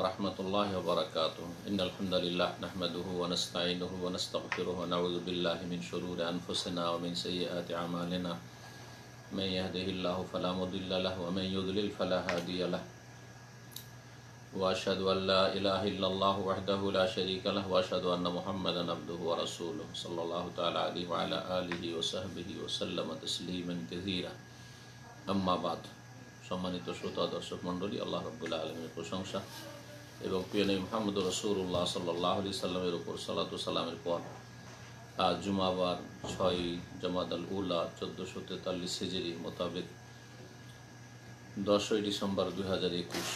ورحمة الله وبركاته. إن الحمد لله نحمده ونستعينه ونستغفره ونعوذ بالله من شرور أنفسنا ومن سيئات أعمالنا. من يهده الله فلا مضل له ومن يضلل فلا هادي له. وأشهد أن لا إله إلا الله وحده لا شريك له وأشهد أن محمدا عبده ورسوله صلى الله تعالى عليه وعلى آله وصحبه وسلم تسليما كثيرا. أما بعد সম্মানিত শ্রোতা দর্শক মন্ডলী আল্লাহ রব্বুল্লাহ আলমীর প্রশংসা। এবং প্রিয় নবী মোহাম্মদ রসুল্লাহ সাল্লাহ আলি সাল্লামের উপর সালাতু সালামের পর, আজ জুমাবার ছয় জামাত আল উল্লাহ চোদ্দোশো তেতাল্লিশ হিজেরি মোতাবেক দশই ডিসেম্বর দুই হাজার একুশ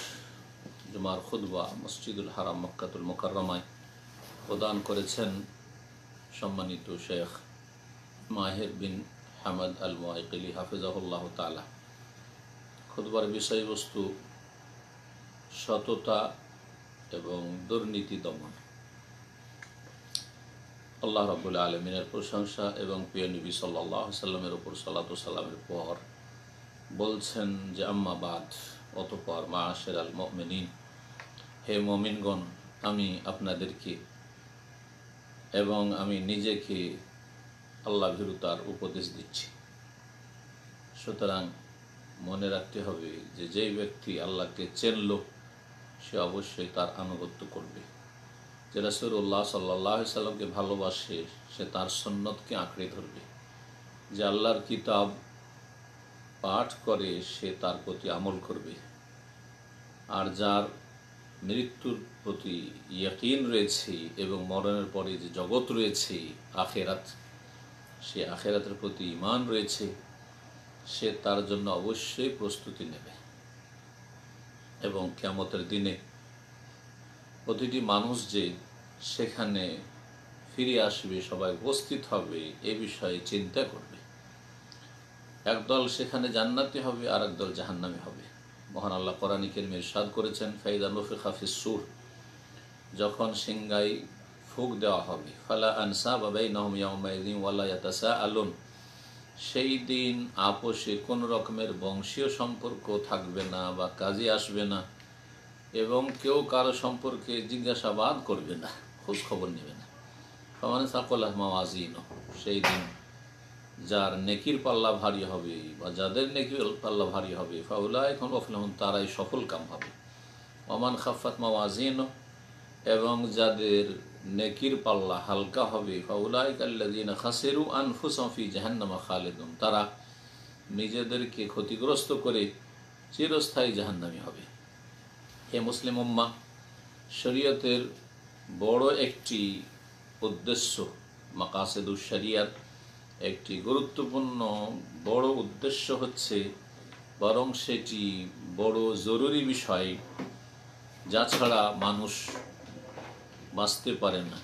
জুমার খুদবা মসজিদুল হারাম মক্কাতুল মোকাররমায় প্রদান করেছেন সম্মানিত শেখ মাহের বিন হামদ আল মোয়াইকলি হাফিজাহুল্লাহ তালা খুদবার বিষয়বস্তু সততা এবং দুর্নীতি দমন। আল্লাহ রবুল্লা আলমিনের প্রশংসা এবং প্রিয় নবী সাল্লাহ সাল্লামের ওপর সাল্লাত সাল্লামের পর বলছেন যে আম্মাবাদ অতপর মা আশের আল মমিন হে মমিনগণ, আমি আপনাদেরকে এবং আমি নিজেকে আল্লাহ ভীরুতার উপদেশ দিচ্ছি। সুতরাং মনে রাখতে হবে যে, যেই ব্যক্তি আল্লাহকে চেনল সে অবশ্যই তার আনুগত্য করবে। যে রাসুল্লাহ সাল্লাহ সাল্লামকে ভালোবাসে, সে তার সন্ন্যতকে আঁকড়ে ধরবে। যে আল্লাহর কিতাব পাঠ করে, সে তার প্রতি আমল করবে। আর যার মৃত্যুর প্রতি ইয়াকিন রয়েছে এবং মরণের পরে যে জগৎ রয়েছে, আখেরাত, সে আখেরাতের প্রতি ইমান রয়েছে, সে তার জন্য অবশ্যই প্রস্তুতি নেবে। এবং কেমতের দিনে প্রতিটি মানুষ যে সেখানে ফিরে আসবে, সবাই উপস্থিত হবে, এ বিষয়ে চিন্তা করবে। একদল সেখানে জান্নাতি হবে আর একদল জাহান্নামি হবে। মহান আল্লাহ কোরআনিকের মেরসাদ করেছেন, ফাইদা নফি হাফিজ সুর। যখন সিংগাই ফুক দেওয়া হবে, ফালা আনসা বাবাই নহমিয়া ওয়াল্লা ইয়াতাসা আলুন সেই দিন আপোষে কোন রকমের বংশীয় সম্পর্ক থাকবে না বা কাজে আসবে না এবং কেউ কারও সম্পর্কে জিজ্ঞাসাবাদ করবে না, খোঁজ খবর নেবে না। সমানে সাকল আহমাওয়াজিন সেই দিন যার নেকির পাল্লা ভারী হবে বা যাদের নেকির পাল্লা ভারী হবে ফাউলা এখন অফলাহন তারাই সফল কাম হবে। অমান খাফাত মাওয়াজিন এবং যাদের নেকির পাল্লা হালকা হবে। খাসেরু জাহান্নামা খালেদুন। তারা নিজেদেরকে ক্ষতিগ্রস্ত করে চিরস্থায়ী জাহান্নামি হবে। হে মুসলিম উম্মা, শরীয়তের বড় একটি উদ্দেশ্য মাকাসেদুল শরিয়াত একটি গুরুত্বপূর্ণ বড় উদ্দেশ্য হচ্ছে, বরং সেটি বড় জরুরি বিষয়, যা ছাড়া মানুষ বাঁচতে পারে না,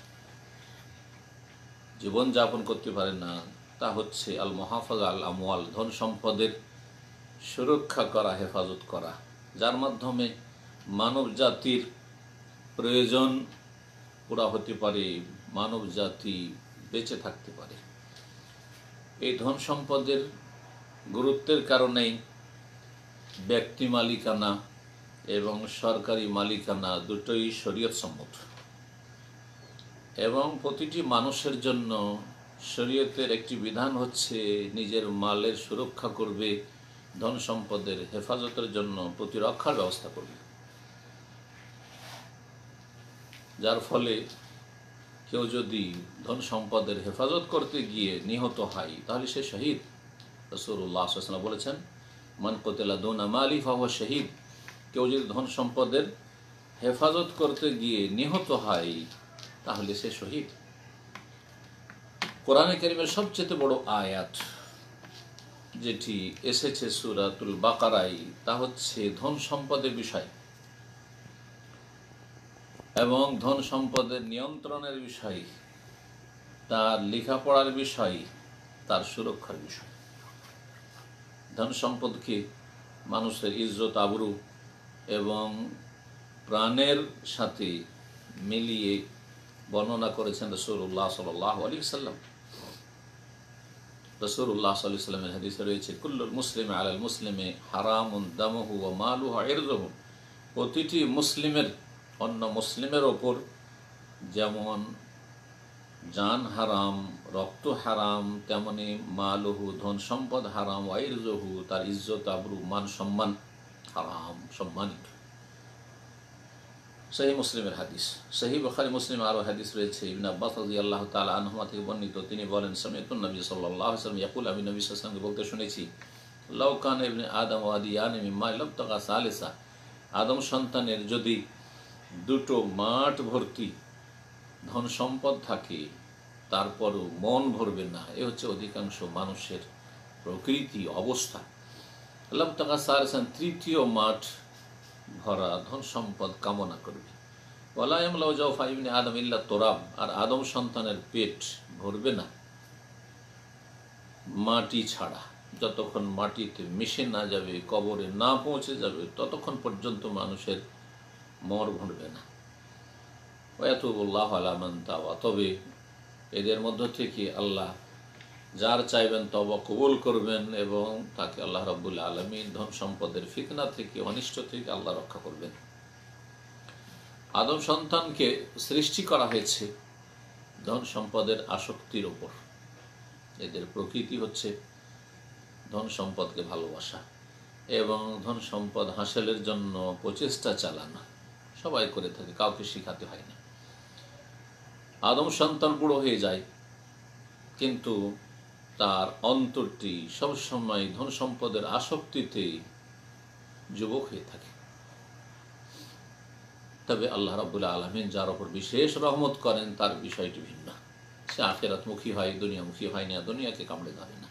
জীবনযাপন করতে পারে না, তা হচ্ছে আল মহাফাজ আল আমওয়াল ধন সম্পদের সুরক্ষা করা, হেফাজত করা, যার মাধ্যমে মানব জাতির প্রয়োজন পুরা হতে পারে মানব জাতি বেঁচে থাকতে পারে। এই ধন সম্পদের গুরুত্বের কারণেই ব্যক্তি মালিকানা এবং সরকারি মালিকানা দুটোই শরীয়ত সম্মত এবং প্রতিটি মানুষের জন্য শরীয়তের একটি বিধান হচ্ছে নিজের মালের সুরক্ষা করবে, ধন সম্পদের হেফাজতের জন্য প্রতিরক্ষার ব্যবস্থা করবে। যার ফলে কেউ যদি ধন সম্পদের হেফাজত করতে গিয়ে নিহত হয়, তাহলে সে শহীদ। রসুল্লাহ বলেছেন, মান কতেলা দোন আমালি ফাহ শহীদ। কেউ যদি ধন সম্পদের হেফাজত করতে গিয়ে নিহত হয় তাহলে সে শহীদ। কোরআনে করিমের সবচেয়ে বড় আয়াত যেটি এসেছে সুরাতুল বাকারাই তা হচ্ছে ধন সম্পদের বিষয় এবং ধন সম্পদের নিয়ন্ত্রণের বিষয়, তার লেখাপড়ার বিষয়, তার সুরক্ষার বিষয়। ধন সম্পদকে মানুষের ইজ্জত, আবরু এবং প্রাণের সাথে মিলিয়ে বর্ণনা করেছেন রসুল্লাহ সাল আলী সাল্লাম। রসুল্লাহ সাল্লাহ সাল্লামের হাদিসে রয়েছে মুসলিম আলাল মুসলিমে হারামুন দামহু ও মালুহা প্রতিটি মুসলিমের, অন্য মুসলিমের ওপর যেমন জান হারাম, রক্ত হারাম, তেমনি মালহু, ধন সম্পদ হারাম ওয়াইরজহু তার ইজ্জত, আবরু, মান সম্মান হারাম, সম্মানিত। সহি মুসলিমের হাদিস। সহি বখারি, মুসলিম আরও হাদিস রয়েছে। ইবিন আব্বাস রাজি আল্লাহ তালা আনহমা থেকে বর্ণিত। তিনি বলেন সমেতুন নবী সাল্লাহ সাল্লাম ইয়াকুল, আমি নবী সাল্লামকে বলতে শুনেছি লৌকান ইবনে আদম ওয়াদিয়ান মিম্মা লবতকা সালেসা। আদম সন্তানের যদি দুটো মাঠ ভর্তি ধন সম্পদ থাকে, তারপরও মন ভরবে না। এ হচ্ছে অধিকাংশ মানুষের প্রকৃতি অবস্থা। লবতকা সালেসান, তৃতীয় মাঠ ভরা ধন সম্পদ কামনা করবে। ওলায়মলাউ জৌফা ইবনে আদম ইল্লা তোরাব আর আদম সন্তানের পেট ভরবে না। মাটি ছাড়া, যতক্ষণ মাটিতে মিশে না যাবে, কবরে না পৌঁছে যাবে, ততক্ষণ পর্যন্ত মানুষের মর ভরবে না। ওয়াতুবুল্লাহ আলামান তাওয়া, তবে এদের মধ্য থেকে আল্লাহ যার চাইবেন তবা কবুল করবেন এবং তাকে আল্লাহ রব্বুল আলমী ধন সম্পদের ফিতনা থেকে, অনিষ্ট থেকে আল্লাহ রক্ষা করবেন। আদম সন্তানকে সৃষ্টি করা হয়েছে ধন সম্পদের আসক্তির ওপর। এদের প্রকৃতি হচ্ছে ধন সম্পদকে ভালোবাসা এবং ধন সম্পদ হাসিলের জন্য প্রচেষ্টা চালানো। সবাই করে থাকে, কাউকে শিখাতে হয় না। আদম সন্তান বুড়ো হয়ে যায়, কিন্তু তার অন্তরটি সবসময় ধন সম্পদের আসক্তিতে যুবক হয়ে থাকে। তবে আল্লাহ রাবুল্লাহ আলমিন যার ওপর বিশেষ রহমত করেন, তার বিষয়টি ভিন্ন। সে আখেরাতমুখী হয়, দুনিয়ামুখী হয় না, দুনিয়াকে কামড়ে ধরে না।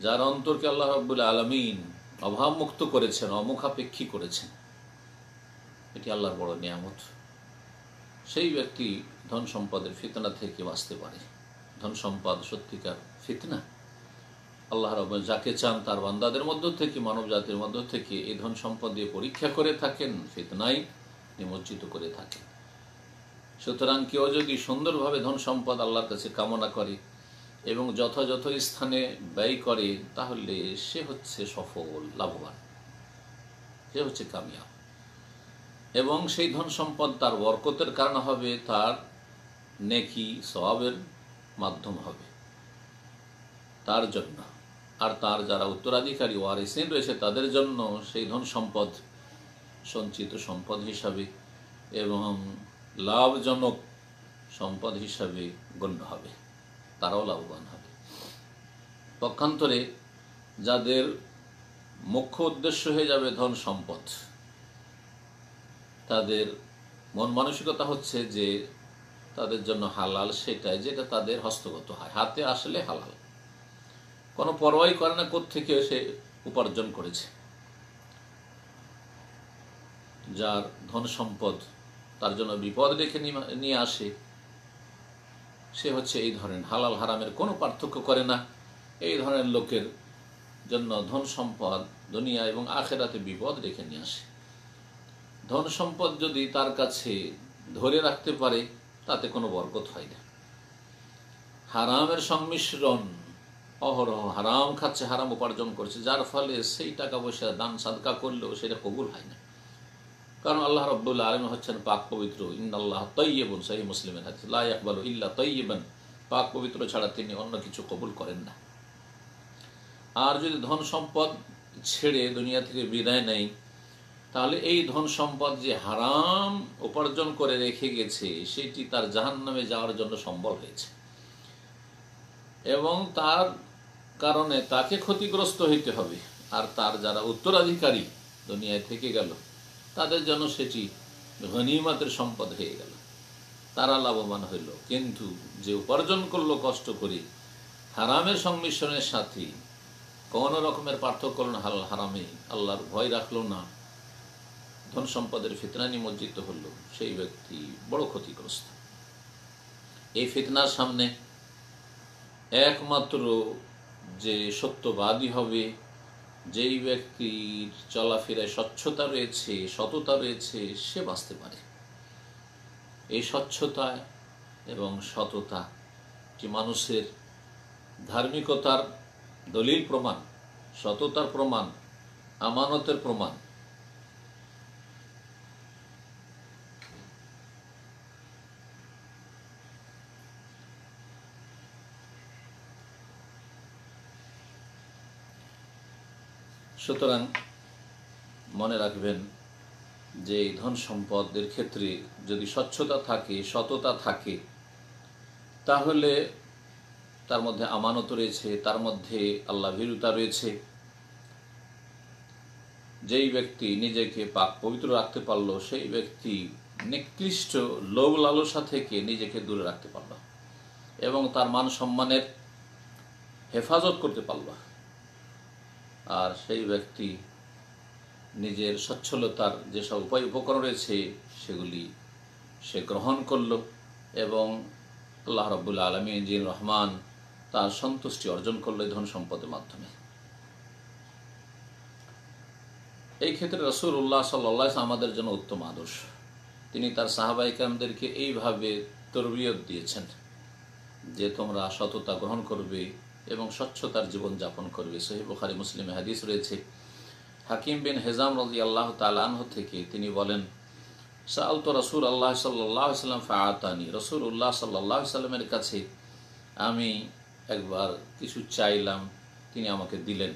যার অন্তরকে আল্লাহ রাবুল্লাহ আলমিন অভাবমুক্ত করেছেন, অমুখাপেক্ষী করেছেন, এটি আল্লাহর বড় নিয়ামত। সেই ব্যক্তি ধন সম্পদের ফিতনা থেকে বাঁচতে পারে। ধন সম্পদ সত্যিকার ফিতনা আল্লাহ রব যাকে চান তার বান্দাদের মধ্য থেকে, মানব জাতির মধ্য থেকে এই ধন সম্পদ দিয়ে পরীক্ষা করে থাকেন ফিতনাই নিমজ্জিত করে থাকেন। সুতরাং কেউ যদি সুন্দরভাবে ধন সম্পদ আল্লাহর কাছে কামনা করে এবং যথাযথ স্থানে ব্যয় করে, তাহলে সে হচ্ছে সফল, লাভবান। সে হচ্ছে কামিয়াব। এবং সেই ধন সম্পদ তার বরকতের কারণ হবে, তার নেকি সবাবের মাধ্যম হবে। তার জন্য। আর তার যারা উত্তরাধিকারী ওয়ার ওয়ারিসিন রয়েছে, তাদের জন্য সেই ধন সম্পদ, সঞ্চিত সম্পদ হিসাবে এবং লাভজনক সম্পদ হিসাবে গণ্য হবে। তারাও লাভবান হবে। পক্ষান্তরে যাদের মুখ্য উদ্দেশ্য হয়ে যাবে ধন সম্পদ, তাদের মন মানসিকতা হচ্ছে যে তাদের জন্য হালাল সেটাই যেটা তাদের হস্তগত হয়। হাতে আসলে হালাল। কোনো পরোয়াই করে না থেকে সে উপার্জন করেছে। যার ধন সম্পদ তার জন্য বিপদ রেখে নিয়ে আসে, সে হচ্ছে এই ধরনের হালাল হারামের কোনো পার্থক্য করে না। এই ধরনের লোকের জন্য ধন সম্পদ দুনিয়া এবং আখেরাতে বিপদ রেখে নিয়ে আসে। ধন সম্পদ যদি তার কাছে ধরে রাখতে পারে তাতে কোনো বরকত হয় না। হারামের সংমিশ্রণ অহরহ হারাম খাচ্ছে, হারাম উপার্জন করছে, যার ফলে সেই টাকা পয়সা দান সাদকা করলেও সেটা কবুল হয় না। কারণ আল্লাহ রব্দুল্লাহ আলম হচ্ছেন পাক পবিত্র। ইন্দাল্লাহ তৈয়বন সাহি মুসলিমের হাতে লাই আকবর ইল্লা তৈয়বন পাক পবিত্র ছাড়া তিনি অন্য কিছু কবুল করেন না। আর যদি ধন সম্পদ ছেড়ে দুনিয়া থেকে বিদায় নেয় তাহলে এই ধন সম্পদ যে হারাম উপার্জন করে রেখে গেছে, সেটি তার জাহান নামে যাওয়ার জন্য সম্বল হয়েছে। এবং তার কারণে তাকে ক্ষতিগ্রস্ত হইতে হবে। আর তার যারা উত্তরাধিকারী দুনিয়ায় থেকে গেল, তাদের জন্য সেটি ঘনিমাতের সম্পদ হয়ে গেল। তারা লাভবান হইল। কিন্তু যে উপার্জন করল কষ্ট করে, হারামের সংমিশ্রণের সাথে কোনো রকমের পার্থক্য হারামে আল্লাহর ভয় রাখল না। ধন সম্পদের ফিতনা নিমজ্জিত হলো, সেই ব্যক্তি বড় ক্ষতিগ্রস্ত। এই ফিতনার সামনে একমাত্র যে সত্যবাদী হবে, যেই ব্যক্তির চলাফেরায় স্বচ্ছতা রয়েছে, সততা রয়েছে, সে বাঁচতে পারে। এই স্বচ্ছতা এবং সততা যে মানুষের ধার্মিকতার দলিল প্রমাণ, সততার প্রমাণ, আমানতের প্রমাণ? সুতরাং মনে রাখবেন যে এই ধন সম্পদের ক্ষেত্রে যদি স্বচ্ছতা থাকে, সততা থাকে, তাহলে তার মধ্যে আমানত রয়েছে, তার মধ্যে আল্লাহ ভীরুতা রয়েছে। যেই ব্যক্তি নিজেকে পাক পবিত্র রাখতে পারল, সেই ব্যক্তি নিকৃষ্ট লোভ লালসা থেকে নিজেকে দূরে রাখতে পারল এবং তার মান সম্মানের হেফাজত করতে পারল। আর সেই ব্যক্তি নিজের সচ্ছলতার যেসব উপায় উপকরণ রয়েছে, সেগুলি সে গ্রহণ করল এবং আল্লাহ রব্বুল্লা আলমী জিন রহমান তার সন্তুষ্টি অর্জন করল ধন সম্পদের মাধ্যমে। এই ক্ষেত্রে রসুল উল্লাহ সাল্লাহ আমাদের জন্য উত্তম আদর্শ। তিনি তার সাহাবাইকামদেরকে এইভাবে তরবিয়ত দিয়েছেন যে তোমরা সততা গ্রহণ করবে এবং স্বচ্ছতার জীবন যাপন করবে। সহি বুখারি মুসলিম হাদিস রয়েছে। হাকিম বিন হেজাম রাজি আল্লাহ তালাহ থেকে তিনি বলেন সাল তো রসুল আল্লাহ সাল্লাহ সাল্লাম ফাআতানি। রসুল উল্লাহ সাল্লাহ সাল্লামের কাছে আমি একবার কিছু চাইলাম, তিনি আমাকে দিলেন।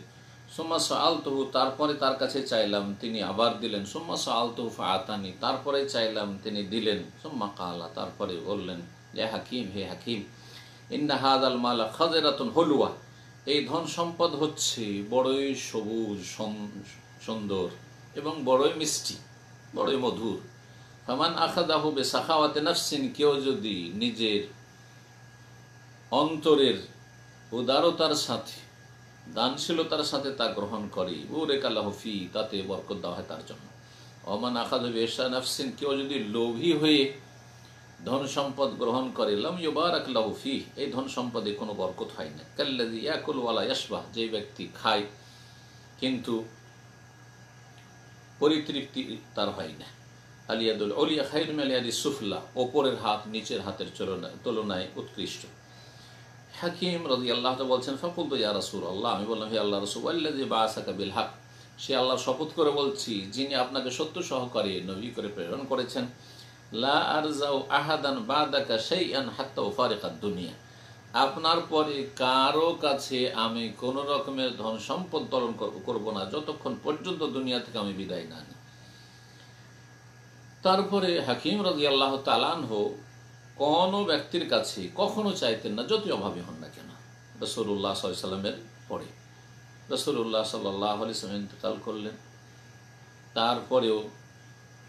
সোম্মা সাল তহু তারপরে তার কাছে চাইলাম, তিনি আবার দিলেন। সোম্মা সাল তহু ফাআতানি, তারপরে চাইলাম, তিনি দিলেন। সোম্মা কালা, তারপরে বললেন যে হাকিম, হে হাকিম। ইন্না হাদ আল মালা খাজেরাতুন হলুয়া। এই ধন সম্পদ হচ্ছে বড়ই সবুজ সুন্দর এবং বড়ই মিষ্টি, বড়ই মধুর। ফামান আখাদাহ বে সাখাওয়াতে নাফসিন, কেউ যদি নিজের অন্তরের উদারতার সাথে, দানশীলতার সাথে তা গ্রহণ করে ও রেকালাহফি তাতে বরকত দেওয়া হয় তার জন্য। অমান আখাদ বেশা নাফসিন, কেউ যদি লোভী হয়ে ধন সম্পদ গ্রহণ করে, লম ইউবারাক লাউফি এই ধন সম্পদে কোনো বরকত হয় না। কাল্লাদি ইয়াকুল ওয়ালা ইয়াসবাহ যে ব্যক্তি খায়, কিন্তু পরিতৃপ্তি তার হয় না। আলিয়াদুল অলিয়া খাইর আলিয়াদি সুফলা, ওপরের হাত নিচের হাতের তুলনায় উৎকৃষ্ট। হাকিম রাজি আল্লাহ তো বলছেন ফকুল তো ইয়া রসুল আল্লাহ আমি বললাম, হে আল্লাহ রসুল আল্লাহ যে বা আসাকা বিল হক। সে আল্লাহ শপথ করে বলছি, যিনি আপনাকে সত্য সহকারে নবী করে প্রেরণ করেছেন। লা আরজাউ আহাদান বাদাকা শাইআন হাত্তা উফারিকাত দুনিয়া। আপনার পরে কারও কাছে আমি কোন রকমের ধন সম্পদ তরণ করব না, যতক্ষণ পর্যন্ত দুনিয়া থেকে আমি বিদায় না নিই। তারপরে হাকিম রাজি আল্লাহ তালানহ কোন ব্যক্তির কাছে কখনো চাইতেন না, যতই অভাবী হন না কেন রসুল্লাহ সাল্লামের পরে। রসুল্লাহ সাল্লাহ আলি সাল্লাম ইন্তকাল করলেন। তারপরেও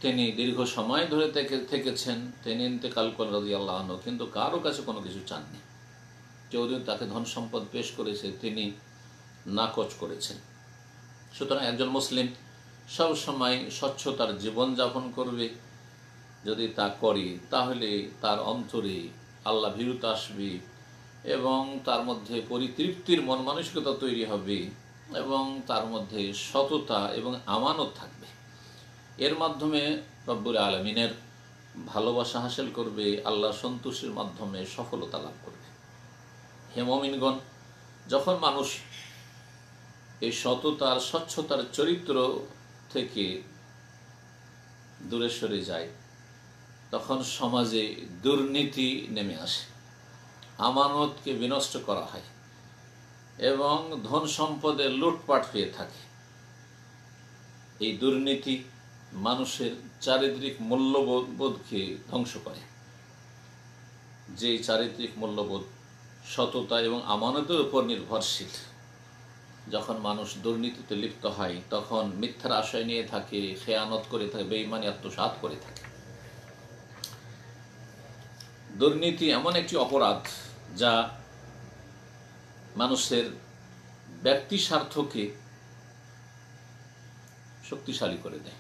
তিনি দীর্ঘ সময় ধরে থেকে, থেকেছেন। তিনি ইন্তেকাল করেন রাজি আল্লাহ কিন্তু কারও কাছে কোনো কিছু চাননি। কেউ যদি তাকে ধন সম্পদ পেশ করেছে, তিনি নাকচ করেছেন। সুতরাং একজন মুসলিম সব সময় স্বচ্ছতার জীবনযাপন করবে। যদি তা করি, তাহলে তার অন্তরে আল্লাহ ভীরুত আসবে এবং তার মধ্যে পরিতৃপ্তির মন মানসিকতা তৈরি হবে এবং তার মধ্যে সততা এবং আমানত থাকবে। এর মাধ্যমে রব্বুল আলমিনের ভালোবাসা হাসিল করবে আল্লাহ সন্তুষ্টির মাধ্যমে সফলতা লাভ করবে। হেমমিনগণ যখন মানুষ এই সততার, স্বচ্ছতার চরিত্র থেকে দূরে সরে যায়, তখন সমাজে দুর্নীতি নেমে আসে, আমানতকে বিনষ্ট করা হয় এবং ধন সম্পদে লুটপাট হয়ে থাকে। এই দুর্নীতি মানুষের চারিত্রিক মূল্যবোধকে ধ্বংস করে। যে চারিত্রিক মূল্যবোধ সততা এবং আমানতের উপর নির্ভরশীল। যখন মানুষ দুর্নীতিতে লিপ্ত হয়, তখন মিথ্যার আশয় নিয়ে থাকে, খেয়ানত করে থাকে বেইমানি আত্মসাত করে থাকে। দুর্নীতি এমন একটি অপরাধ যা মানুষের ব্যক্তি স্বার্থকে শক্তিশালী করে দেয়।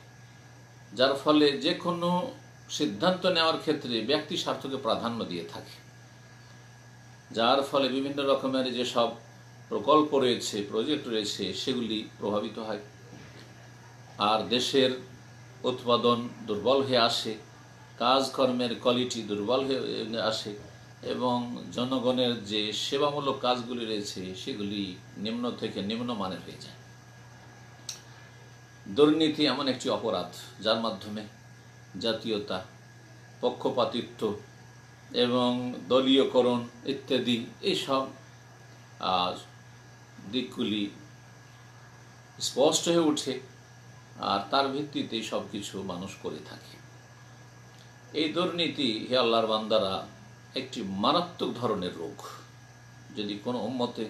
যার ফলে যে কোনো সিদ্ধান্ত নেওয়ার ক্ষেত্রে ব্যক্তি স্বার্থকে প্রাধান্য দিয়ে থাকে। যার ফলে বিভিন্ন রকমের যেসব প্রকল্প রয়েছে প্রজেক্ট রয়েছে, সেগুলি প্রভাবিত হয়। আর দেশের উৎপাদন দুর্বল হয়ে আসে, কাজকর্মের কোয়ালিটি দুর্বল হয়ে আসে এবং জনগণের যে সেবামূলক কাজগুলি রয়েছে, সেগুলি নিম্ন থেকে নিম্নমানের হয়ে যায়। দুর্নীতি এমন একটি অপরাধ, যার মাধ্যমে জাতীয়তা, পক্ষপাতিত্ব এবং দলীয়করণ ইত্যাদি এইসব দিকগুলি স্পষ্ট হয়ে ওঠে আর তার ভিত্তিতেই সব কিছু মানুষ করে থাকে। এই দুর্নীতি হে আল্লাহর বান্দারা একটি মারাত্মক ধরনের রোগ। যদি কোনো উম্মতে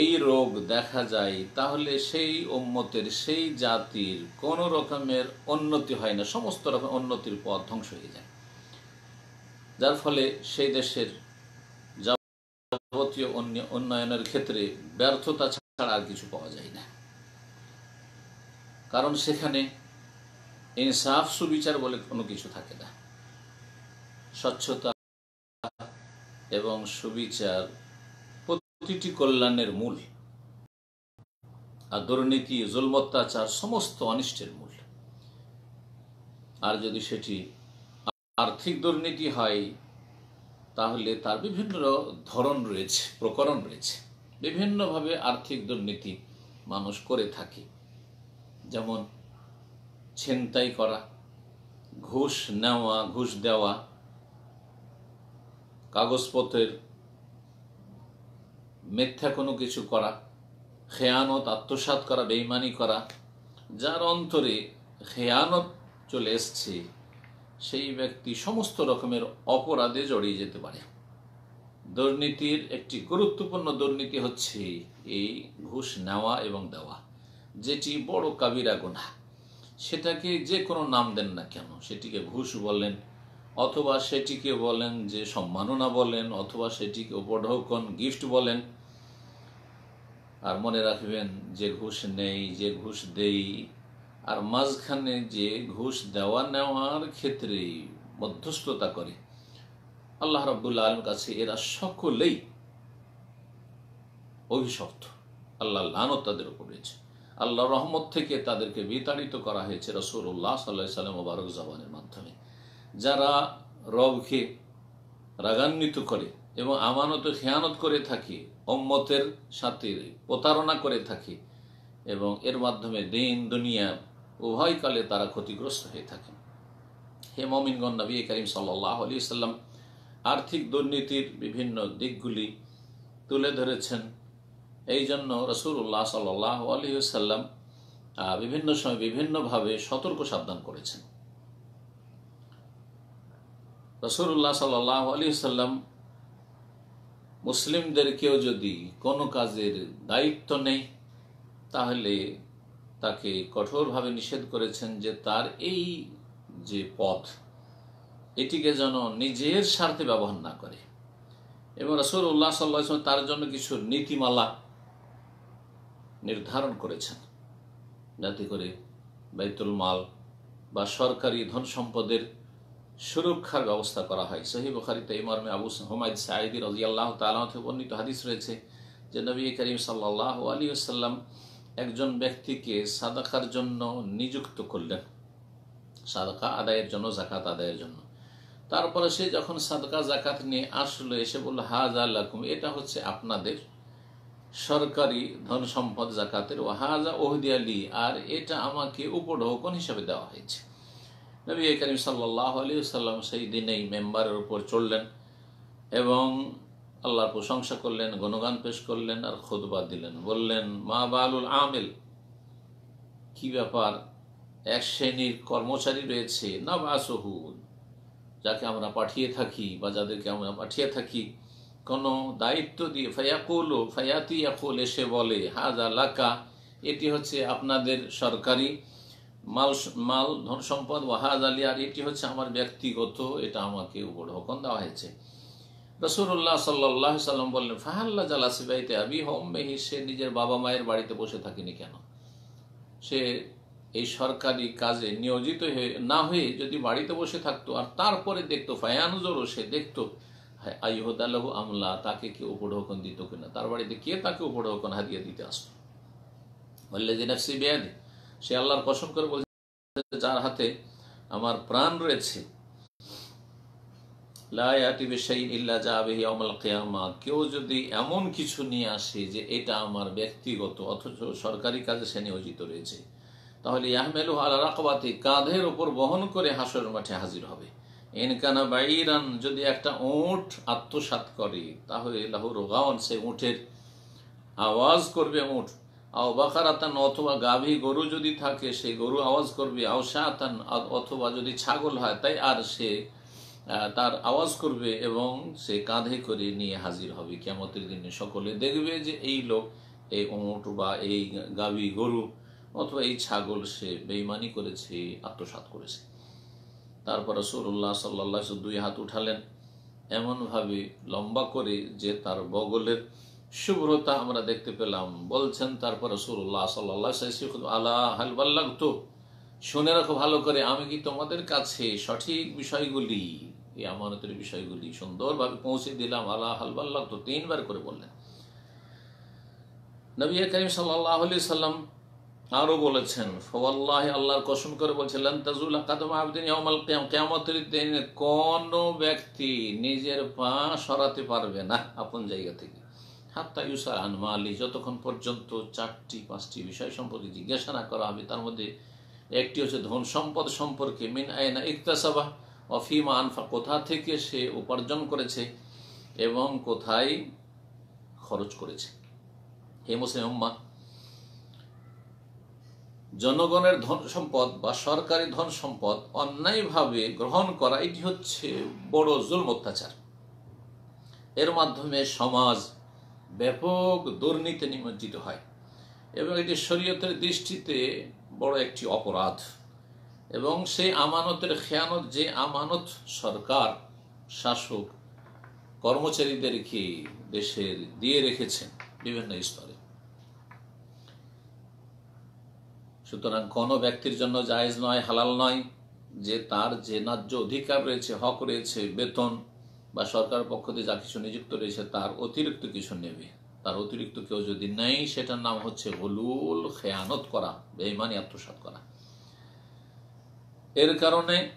এই রোগ দেখা যায়, তাহলে সেই উম্মতের, সেই জাতির কোনো রকমের উন্নতি হয় না, সমস্ত রকম উন্নতির পথ ধ্বংস হয়ে যায়। যার ফলে সেই দেশের যাবতীয় উন্নয়নের ক্ষেত্রে ব্যর্থতা ছাড়া আর কিছু পাওয়া যায় না। কারণ সেখানে ইনসাফ, সুবিচার বলে কোনো কিছু থাকে না। স্বচ্ছতা এবং সুবিচার প্রতিটি কল্যাণের মূল। আর দুর্নীতি জুলমত্যাচার সমস্ত অনিষ্টের মূল। আর যদি সেটি আর্থিক দুর্নীতি হয়, তাহলে তার বিভিন্ন ধরন রয়েছে, প্রকরণ রয়েছে। বিভিন্নভাবে আর্থিক দুর্নীতি মানুষ করে থাকে। যেমন ছিনতাই করা, ঘুষ নেওয়া, ঘুষ দেওয়া, কাগজপত্রের মিথ্যা কোনো কিছু করা, খেয়ানত আত্মসাত করা বেইমানি করা, যার অন্তরে খেয়ানত চলে এসছে, সেই ব্যক্তি সমস্ত রকমের অপরাধে জড়িয়ে যেতে পারে। দুর্নীতির একটি গুরুত্বপূর্ণ দুর্নীতি হচ্ছে এই ঘুষ নেওয়া এবং দেওয়া, যেটি বড় কাবিরা গোনা সেটাকে যে কোনো নাম দেন না কেন, সেটিকে ঘুষ বলেন, অথবা সেটিকে বলেন যে সম্মাননা বলেন, অথবা সেটিকে উপঢৌকন, গিফট বলেন আর মনে রাখবেন, যে ঘুষ নেই, যে ঘুষ দেই, আর মাঝখানে যে ঘুষ দেওয়া নেওয়ার ক্ষেত্রে মধ্যস্থতা করে। আল্লাহ রব্দুল্লা আলম কাছে এরা সকলেই অভিশপ্ত। আল্লাহ লানত তাদের উপর রয়েছে। আল্লাহ রহমত থেকে তাদেরকে বিতাড়িত করা হয়েছে রসুল্লাহ সাল্লাহ সাল্লাম মুবারক জবানের মাধ্যমে। যারা রবকে রাগান্বিত করে এবং আমানত খেয়ানত করে থাকে অম্মতের সাথে প্রতারণা করে থাকে এবং এর মাধ্যমে দিন, দুনিয়া উভয়কালে তারা ক্ষতিগ্রস্ত হয়ে থাকে। হে মমিনগন নবী করিম সাল্লাহ আলি সাল্লাম আর্থিক দুর্নীতির বিভিন্ন দিকগুলি তুলে ধরেছেন। এই জন্য রসুল্লাহ সাল্লাহ আলী সাল্লাম বিভিন্ন সময় বিভিন্নভাবে সতর্ক সাবধান করেছেন। রসুল্লাহ সাল্লাহ আলী সাল্লাম মুসলিমদেরকেও যদি কোনো কাজের দায়িত্ব নেই, তাহলে তাকে কঠোরভাবে নিষেধ করেছেন যে তার এই যে পথ, এটিকে যেন নিজের স্বার্থে ব্যবহার না করে। এবং রসুল উল্লাহ সাল্লাহ তার জন্য কিছু নীতিমালা নির্ধারণ করেছেন, যাতে করে বাইতুল মাল বা সরকারি ধন সম্পদের সুরক্ষার ব্যবস্থা করা হয়। সহি বখারিতে ইমামে আবু হুমায়দ সাঈদি রাজি আল্লাহ তালাতে বর্ণিত হাদিস রয়েছে যে নবী করিম সাল্লাহ আলী আসাল্লাম একজন ব্যক্তিকে সাদাকার জন্য নিযুক্ত করলেন। সাদাকা আদায়ের জন্য জাকাত আদায়ের জন্য। তারপরে সে যখন সাদকা জাকাত নিয়ে আসলো, এসে বলল হাজ আল্লাকুম এটা হচ্ছে আপনাদের সরকারি ধন সম্পদ জাকাতের ও হাজা ওহদি আলী আর এটা আমাকে উপঢৌকন হিসাবে দেওয়া হয়েছে। নবী করিম সাল্লাহ আলী সাল্লাম সেই দিনেই মেম্বারের উপর চললেন এবং আল্লাহর প্রশংসা করলেন, গণগান পেশ করলেন আর খুদবা দিলেন। বললেন, মা বালুল আমেল? কি ব্যাপার? এক শ্রেণির কর্মচারী রয়েছে না বাসহুদ যাকে আমরা পাঠিয়ে থাকি বা যাদেরকে আমরা পাঠিয়ে থাকি। কোনো দায়িত্ব দিয়ে ফায়াকুল ফায়াতি ইয়াকুল এসে বলে হাজা লাকা, এটি হচ্ছে আপনাদের সরকারি মাল মাল, ধন সম্পদ ওয়াহাজ আলী, আর এটি হচ্ছে আমার ব্যক্তিগত, এটা আমাকে উপর হকন দেওয়া হয়েছে। রসুল্লাহ সাল্লাহ সাল্লাম বললেন, ফাহাল্লা জালাসিবাইতে আবি হোমেহি সে নিজের বাবা মায়ের বাড়িতে বসে থাকিনি কেন? সে এই সরকারি কাজে নিয়োজিত হয়ে, না হয়ে যদি বাড়িতে বসে থাকতো, আর তারপরে দেখতো ফায়ানুজোরও সে দেখতো আইহদালহু আমলা, তাকে কে উপঢৌকন দিত কিনা? তার বাড়িতে কে তাকে উপঢৌকন হারিয়ে দিতে আসতো? বললে যে, নাফসি বেয়াদি সে আল্লাহর কসম করে বলছে, যার হাতে আমার প্রাণ রয়েছে কেউ যদি এমন কিছু নিয়ে আসে যে এটা আমার ব্যক্তিগত, অথচ সরকারি কাজে সে নিয়োজিত রয়েছে, তাহলে ইয়াহমেলু আলা রাকবাতি, কাঁধের ওপর বহন করে হাসর মাঠে হাজির হবে। এনকানা বাইরান, যদি একটা ওঁট আত্মসাত করে, তাহলে লাহু রোগাওয়ান সে উঠের আওয়াজ করবে উঠ আও বাকারাতান অথবা গাভী গরু যদি থাকে সে গরু আওয়াজ করবে, আও শাতান অথবা যদি ছাগল হয়, তাই আর সে তার আওয়াজ করবে এবং সে কাঁধে করে নিয়ে হাজির হবে। কেমতের দিনে সকলে দেখবে যে এই লোক, এই ওঁট বা এই গাভী গরু অথবা এই ছাগল সে বেইমানি করেছে আত্মসাত করেছে। তারপর রসুল্লাহ সাল্লাহ দুই হাত উঠালেন। এমনভাবে লম্বা করে যে তার বগলের শুভ্রতা আমরা দেখতে পেলাম। বলছেন, তারপর রসুল্লাহ সাল্লাহ আল্লাহ তো শুনে রাখো ভালো করে, আমি কি তোমাদের কাছে সঠিক বিষয়গুলি, এই আমানতের বিষয়গুলি সুন্দরভাবে পৌঁছে দিলাম? আল্লাহ হালবাল্লাহ তো তিনবার করে বললেন। নবী করিম সাল্লাহ আলি সাল্লাম আরও বলেছেন, ফওয়াল্লাহ, আল্লাহর কসম করে বলছিলেন তাজুল কাদম আবদিন ইয়ামাল দিনে কোন ব্যক্তি নিজের পা সরাতে পারবে না, আপন জায়গা থেকে। হাত্তা ইউসার আনমালি যতক্ষণ পর্যন্ত চারটি, পাঁচটি বিষয় সম্পর্কে জিজ্ঞাসা না করা হবে, তার মধ্যে একটি হচ্ছে ধন সম্পদ সম্পর্কে, মিন আয়না ইকতাসাবা অফিমা আনফা, কোথা থেকে সে উপার্জন করেছে এবং কোথায় খরচ করেছে। হে মুসলিম উম্মা, জনগণের ধন সম্পদ বা সরকারি ধন সম্পদ অন্যায়ভাবে গ্রহণ করা, এটি হচ্ছে বড় জুলম অত্যাচার এর মাধ্যমে সমাজ ব্যাপক দুর্নীতি নিমজ্জিত হয়। এবং এটি শরীয়তের দৃষ্টিতে বড় একটি অপরাধ। এবং সেই আমানতের খেয়ানত যে আমানত সরকার, শাসক, কর্মচারীদেরকে দেশের দিয়ে রেখেছেন বিভিন্ন স্তরে। সুতরাং কোনো ব্যক্তির জন্য জায়েজ নয়, হালাল নয় যে তার যে ন্যায্য অধিকার রয়েছে, হক রয়েছে, বেতন বা সরকার পক্ষ থেকে যা কিছু নিযুক্ত রয়েছে তার অতিরিক্ত কিছু নেবে। তার অতিরিক্ত কেউ যদি নেই, সেটার নাম হচ্ছে হলুল খেয়ানত করা বেইমানি আত্মসাত করা। এর কারণে